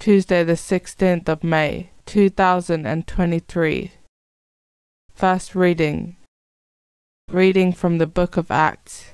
Tuesday, the 16th of May, 2023. First reading. Reading from the book of Acts.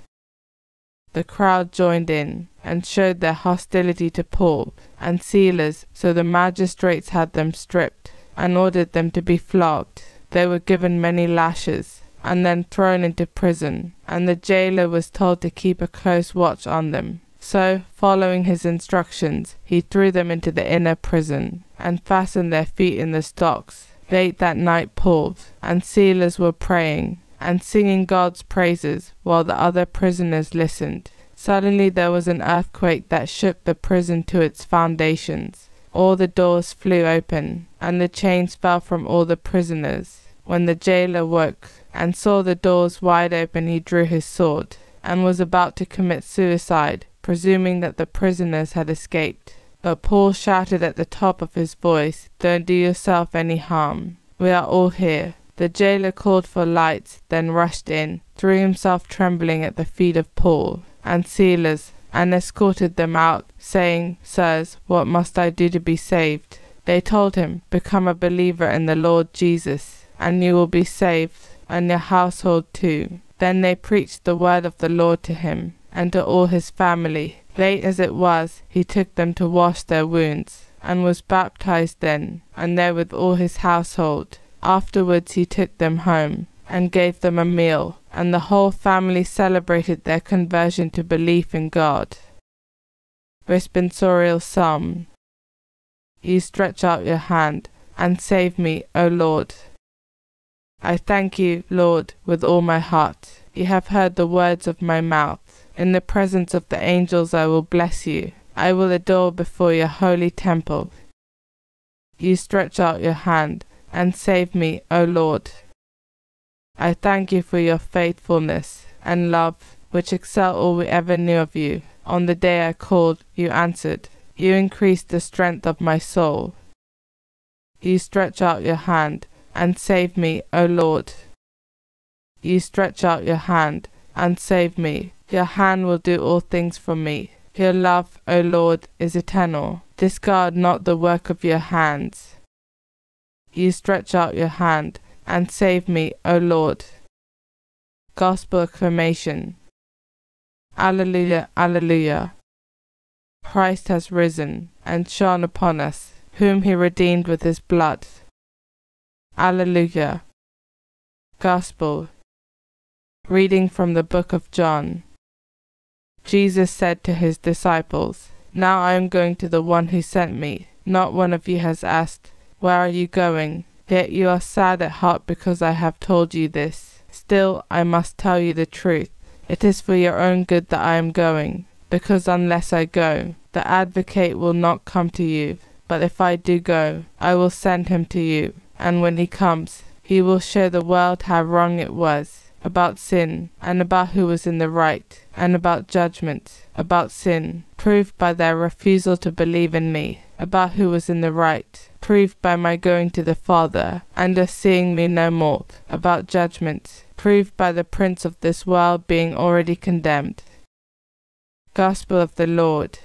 The crowd joined in and showed their hostility to Paul and Silas, so the magistrates had them stripped and ordered them to be flogged. They were given many lashes and then thrown into prison, and the jailer was told to keep a close watch on them. So, following his instructions, he threw them into the inner prison and fastened their feet in the stocks. Late that night, Paul and Silas were praying and singing God's praises while the other prisoners listened. Suddenly there was an earthquake that shook the prison to its foundations. All the doors flew open, and the chains fell from all the prisoners. When the jailer woke and saw the doors wide open, he drew his sword and was about to commit suicide presuming that the prisoners had escaped. But Paul shouted at the top of his voice, Don't do yourself any harm. We are all here. The jailer called for lights, then rushed in, threw himself trembling at the feet of Paul and Silas, and escorted them out, saying, Sirs, what must I do to be saved? They told him, Become a believer in the Lord Jesus, and you will be saved, and your household too. Then they preached the word of the Lord to him and to all his family. Late as it was, he took them to wash their wounds, and was baptized then, and there with all his household. Afterwards he took them home, and gave them a meal, and the whole family celebrated their conversion to belief in God. Responsorial Psalm You stretch out your hand, and save me, O Lord. I thank you, Lord, with all my heart. You have heard the words of my mouth. In the presence of the angels I will bless you. I will adore before your holy temple. You stretch out your hand and save me, O Lord. I thank you for your faithfulness and love, which excel all we ever knew of you. On the day I called, you answered. You increased the strength of my soul. You stretch out your hand and save me, O Lord. You stretch out your hand and save me. Your hand will do all things for me. Your love, O Lord, is eternal. Discard not the work of your hands. You stretch out your hand and save me, O Lord. Gospel acclamation. Alleluia, Alleluia. Christ has risen and shone upon us, whom he redeemed with his blood. Alleluia. Gospel. Reading from the book of John. Jesus said to his disciples, Now I am going to the one who sent me. Not one of you has asked, Where are you going? Yet you are sad at heart because I have told you this. Still, I must tell you the truth. It is for your own good that I am going, because unless I go, the advocate will not come to you. But if I do go, I will send him to you, and when he comes, he will show the world how wrong it was about sin, and about who was in the right, and about judgment, about sin, proved by their refusal to believe in me, about who was in the right, proved by my going to the Father, and us seeing me no more, about judgment, proved by the prince of this world being already condemned. Gospel of the Lord.